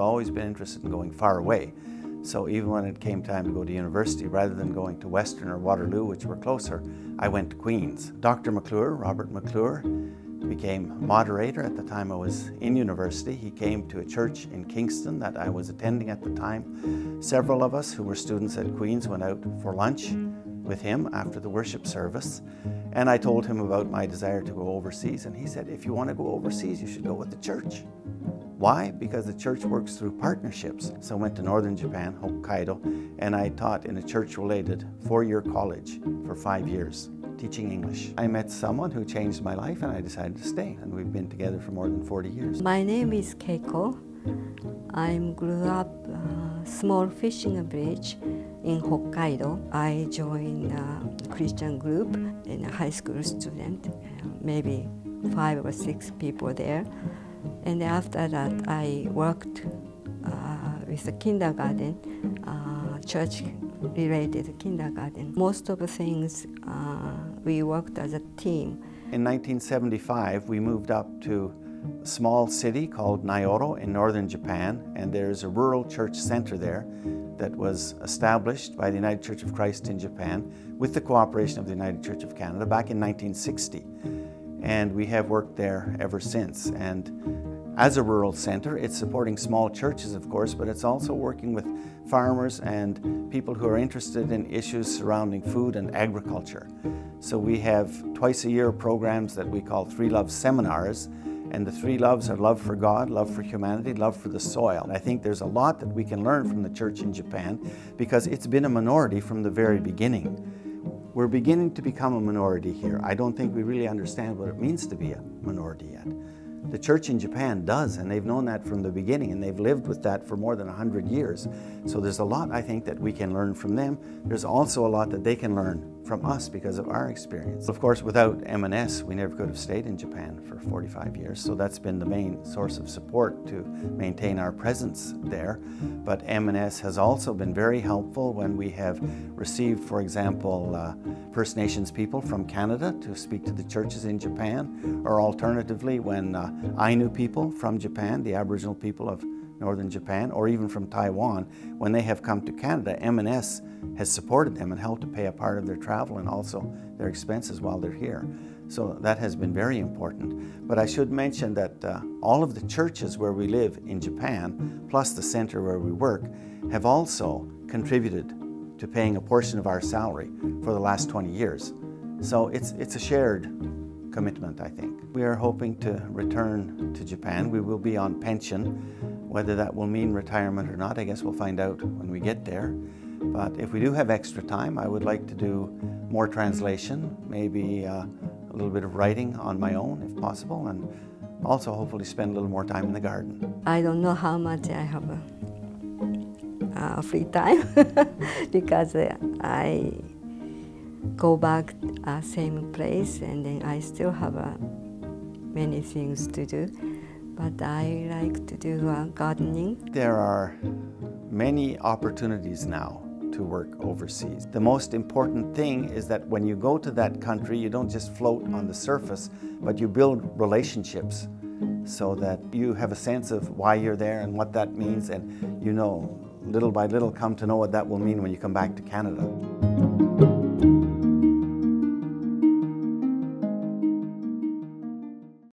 interested in going far away. So even when it came time to go to university, rather than going to Western or Waterloo, which were closer, I went to Queen's. Dr. McClure, Robert McClure, became moderator at the time I was in university. He came to a church in Kingston that I was attending at the time. Several of us who were students at Queen's went out for lunch with him after the worship service. And I told him about my desire to go overseas. And he said, if you want to go overseas, you should go with the church. Why? Because the church works through partnerships. So I went to northern Japan, Hokkaido, and I taught in a church-related four-year college for five years, teaching English. I met someone who changed my life and I decided to stay. And we've been together for more than 40 years. My name is Keiko. I grew up uh, small fishing village in Hokkaido. I joined a Christian group in a high school student, maybe five or six people there. And after that, I worked uh, with the kindergarten, uh, church-related kindergarten. Most of the things, uh, we worked as a team. In 1975, we moved up to a small city called Nayoro in northern Japan, and there's a rural church center there that was established by the United Church of Christ in Japan with the cooperation of the United Church of Canada back in 1960. And we have worked there ever since. And as a rural center, it's supporting small churches, of course, but it's also working with farmers and people who are interested in issues surrounding food and agriculture. So we have twice a year programs that we call Three Loves Seminars, and the three loves are love for God, love for humanity, love for the soil. I think there's a lot that we can learn from the church in Japan because it's been a minority from the very beginning. We're beginning to become a minority here. I don't think we really understand what it means to be a minority yet. The church in Japan does, and they've known that from the beginning, and they've lived with that for more than 100 years. So there's a lot, I think, that we can learn from them. There's also a lot that they can learn from us because of our experience. Of course, without M&S, we never could have stayed in Japan for 45 years, so that's been the main source of support to maintain our presence there. But M&S has also been very helpful when we have received, for example, uh, First Nations people from Canada to speak to the churches in Japan, or alternatively, when uh, Ainu people from Japan, the Aboriginal people of northern Japan, or even from Taiwan, when they have come to Canada, M&S has supported them and helped to pay a part of their travel and also their expenses while they're here. So that has been very important. But I should mention that uh, all of the churches where we live in Japan, plus the center where we work, have also contributed to paying a portion of our salary for the last 20 years. So it's, it's a shared commitment, I think. We are hoping to return to Japan. We will be on pension whether that will mean retirement or not, I guess we'll find out when we get there. But if we do have extra time, I would like to do more translation, maybe uh, a little bit of writing on my own if possible, and also hopefully spend a little more time in the garden. I don't know how much I have uh, free time because uh, I go back uh, same place and then I still have uh, many things to do but I like to do uh, gardening. There are many opportunities now to work overseas. The most important thing is that when you go to that country, you don't just float on the surface, but you build relationships so that you have a sense of why you're there and what that means, and you know, little by little, come to know what that will mean when you come back to Canada.